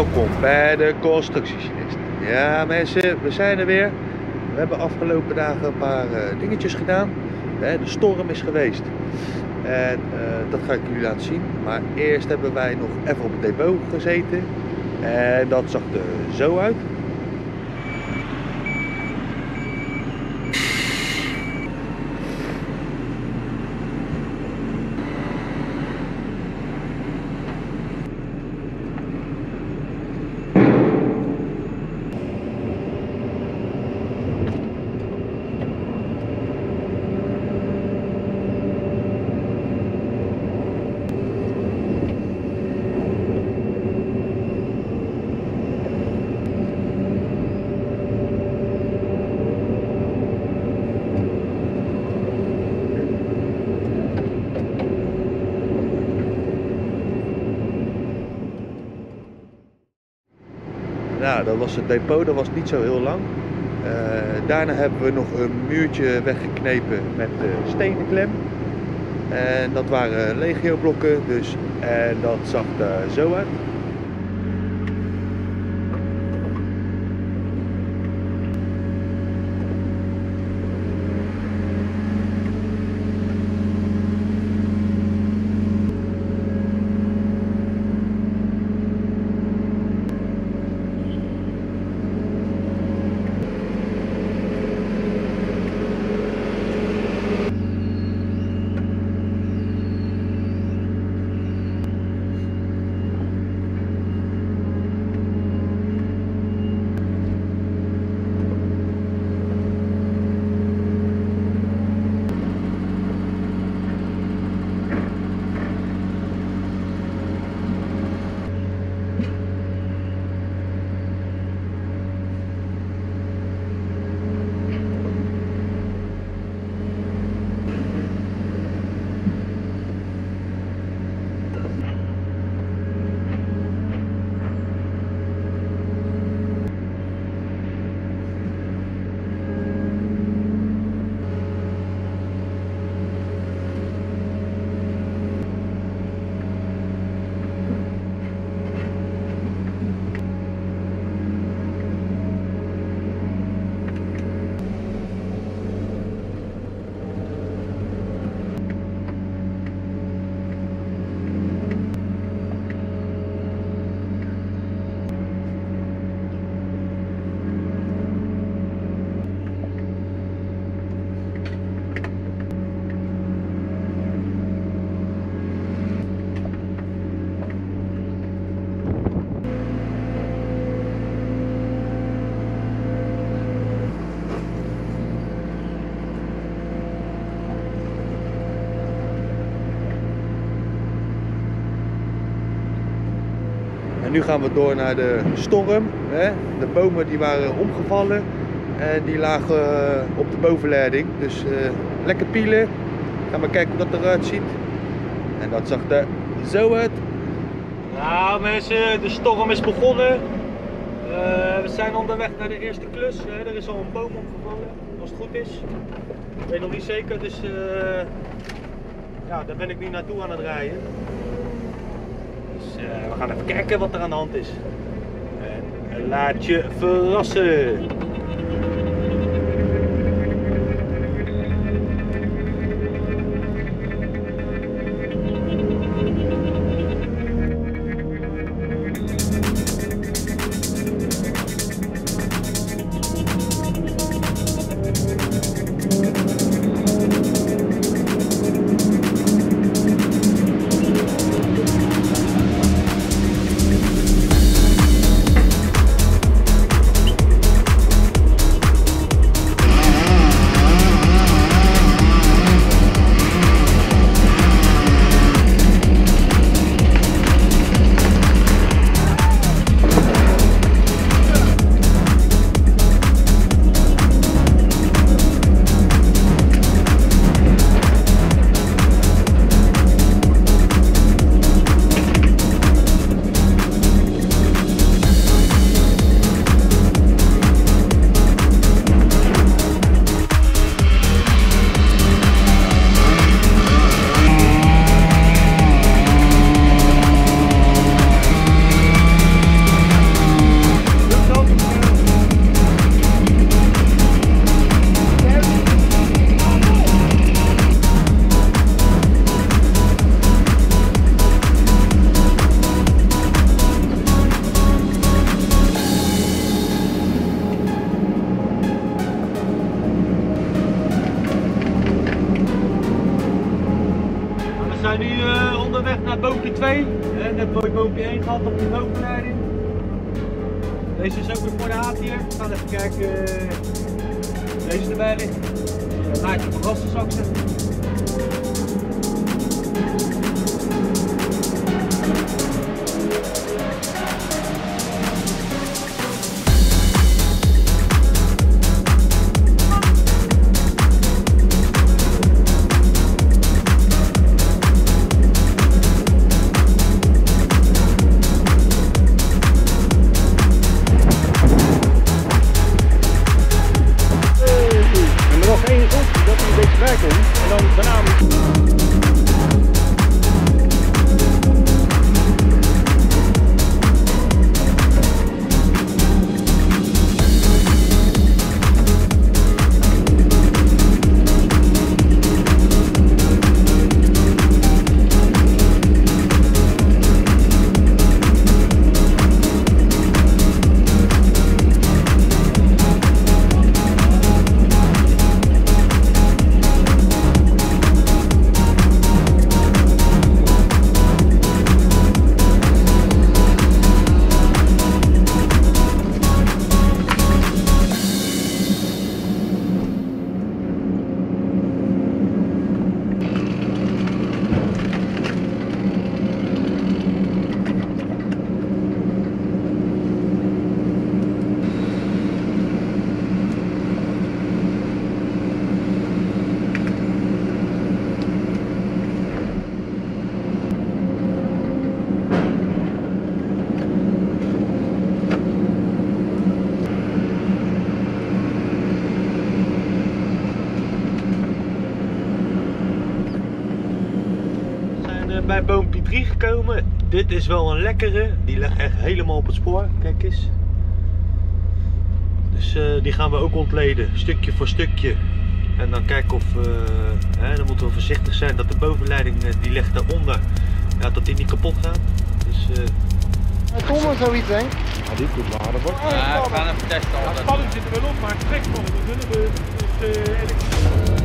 Welkom bij de constructiechinist. Ja mensen, we zijn er weer. We hebben afgelopen dagen een paar uh, dingetjes gedaan. de storm is geweest. En uh, dat ga ik jullie laten zien. Maar eerst hebben wij nog even op het depot gezeten. En dat zag er zo uit. Nou, dat was het depot, dat was niet zo heel lang. Uh, daarna hebben we nog een muurtje weggeknepen met uh, stenen klem. En dat waren legio blokken, dus en dat zag er zo uit. Nu gaan we door naar de storm. Hè. De bomen die waren omgevallen en die lagen eh, op de bovenleiding. Dus uh, lekker pielen. Gaan we kijken hoe dat eruit ziet. En dat zag er zo uit. Nou mensen, de storm is begonnen. Uh, we zijn onderweg naar de eerste klus. Er is al een boom omgevallen, als het goed is. Ik weet nog niet zeker, dus ja, daar ben ik nu naartoe aan het rijden. Uh, we gaan even kijken wat er aan de hand is. En laat je verrassen. 2. En net mooi boompje 1 gehad op de bovenleiding. Deze is ook weer voor de haat hier. We gaan even kijken. Uh, deze erbij ligt. Ik zeggen. En Dit is wel een lekkere. Die ligt echt helemaal op het spoor. Kijk eens. Dus eh, die gaan we ook ontleden. Stukje voor stukje. En dan kijken of... eh, hè, dan moeten we voorzichtig zijn dat de bovenleiding eh, die ligt daaronder. Ja, dat die niet kapot gaat. Dus eh, Een ton of zoiets, denk ik. Ja, die is goed laden, hoor. Ja, we gaan even testen. De altijd. spanning zit er wel op, maar het dat willen we. Dus,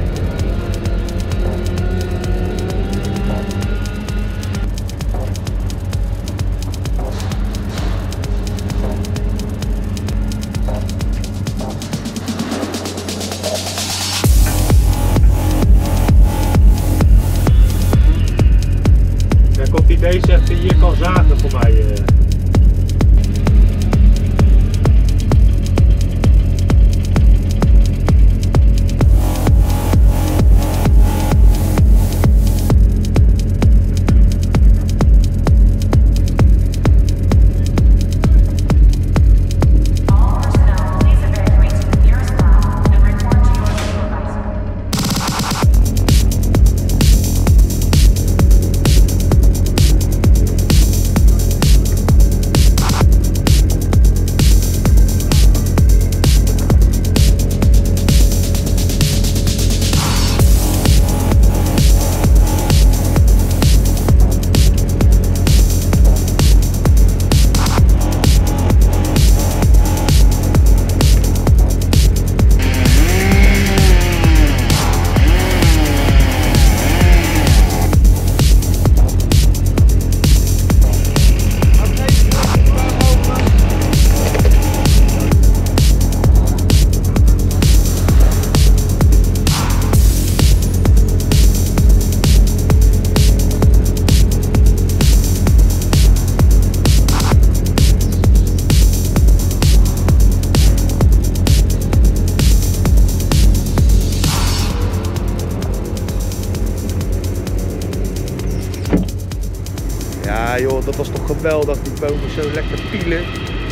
Dat was toch geweldig, die bomen zo lekker pielen.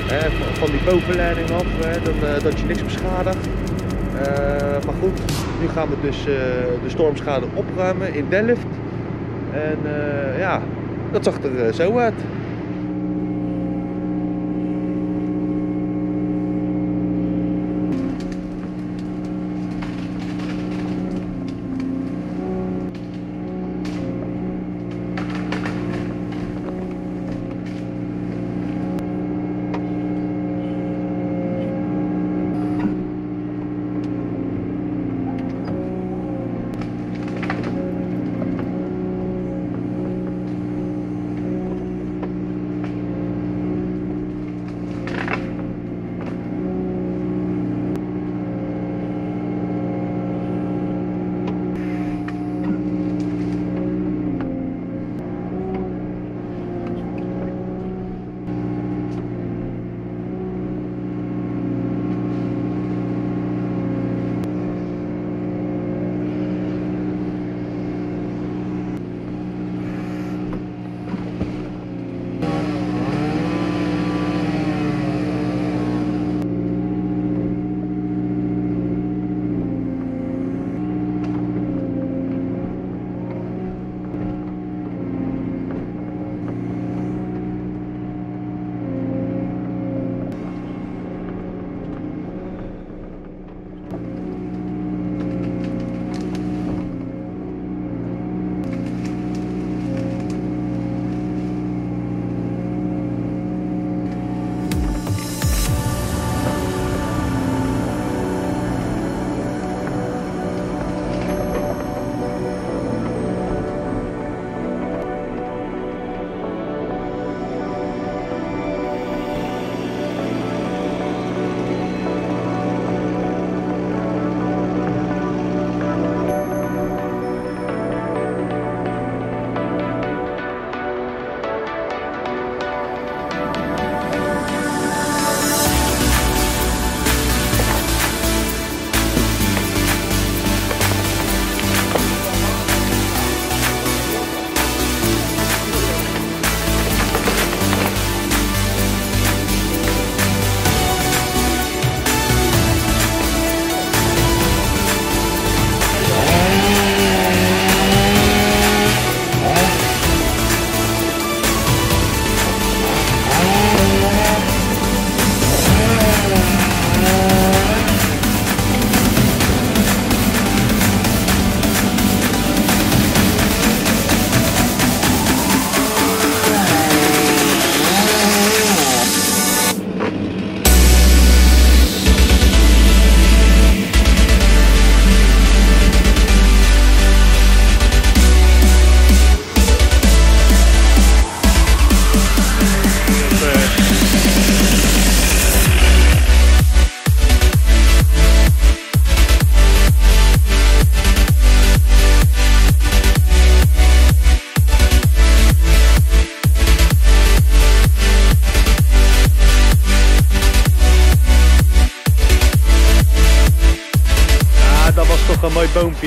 Hè, van, die bovenleiding af, hè, dan, eh, dat je niks beschadigt. Eh, maar goed, nu gaan we dus eh, de stormschade opruimen in Delft. En ja, dat zag er zo uit.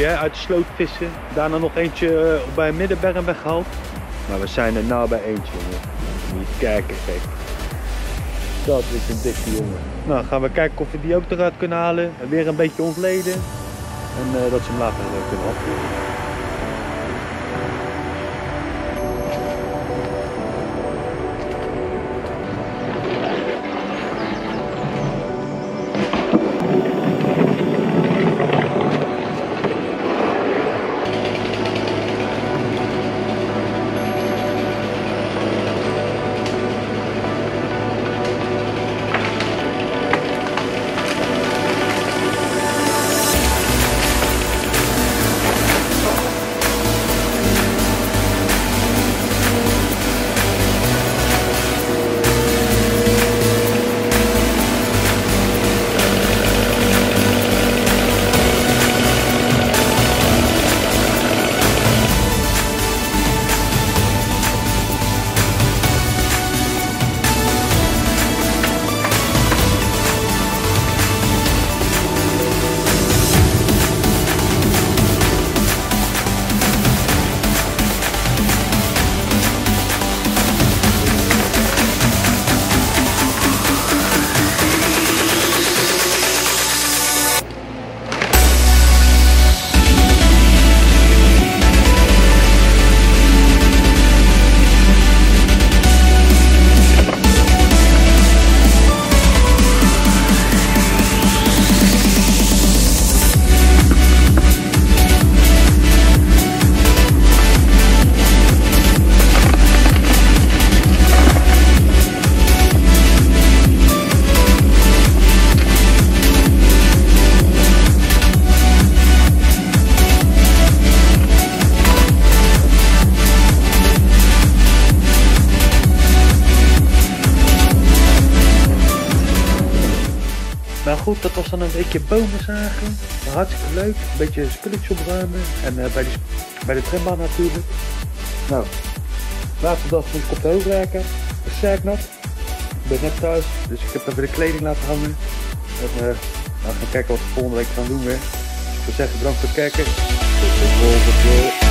Uit de sloot vissen. Daarna nog eentje eh, bij Middenberm weggehaald. Maar we zijn er nou bij eentje, jongen. Moet kijken. Dat is een dikke jongen. Nou, gaan we kijken of we die ook eruit kunnen halen. En weer een beetje ontleden. En eh, dat ze hem later eh, kunnen afvoeren. Een beetje bomen zagen. Hartstikke leuk. Een beetje spulletjes opruimen. En eh, bij, de, bij de natuurlijk. Nou, laatste dag moest ik op de hoog werken. Het is zeiknat. Ik ben net thuis, dus ik heb even de kleding laten hangen. En, eh, nou, gaan kijken wat we volgende week gaan doen weer. Ik zou zeggen, bedankt voor het kijken. Tot de volgende.